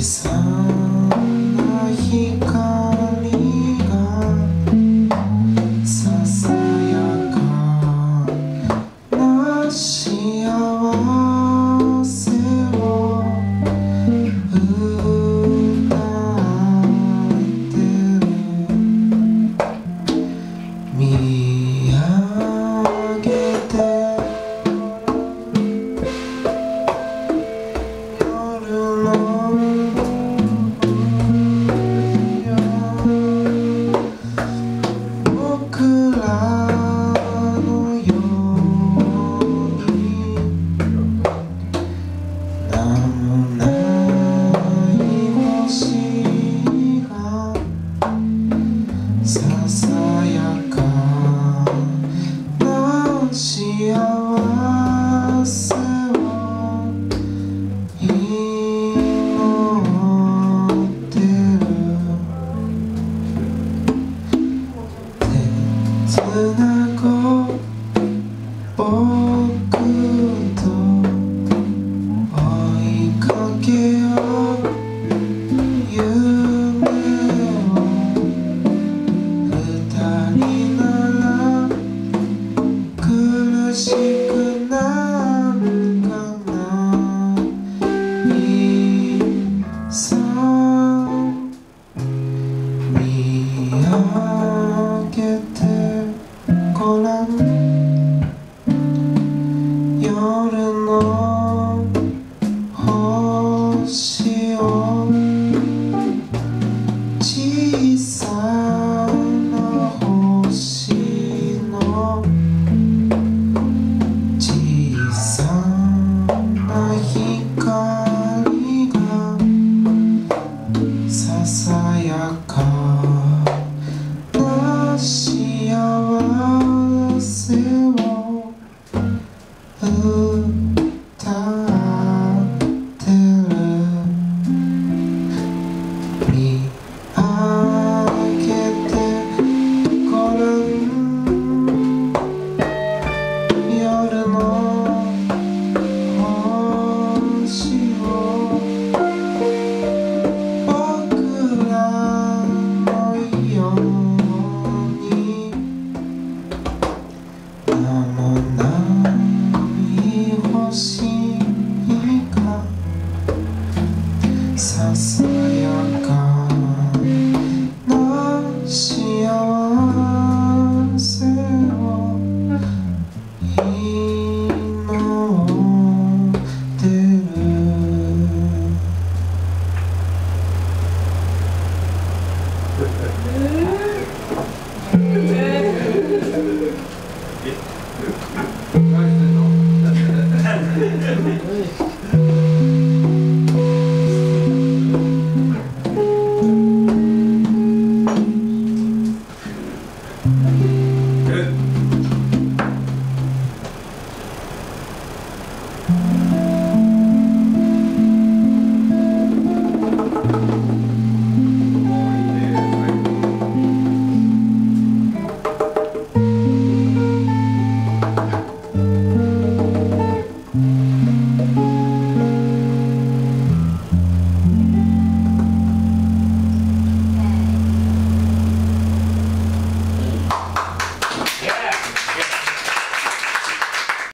missão. つなご see. Gracias.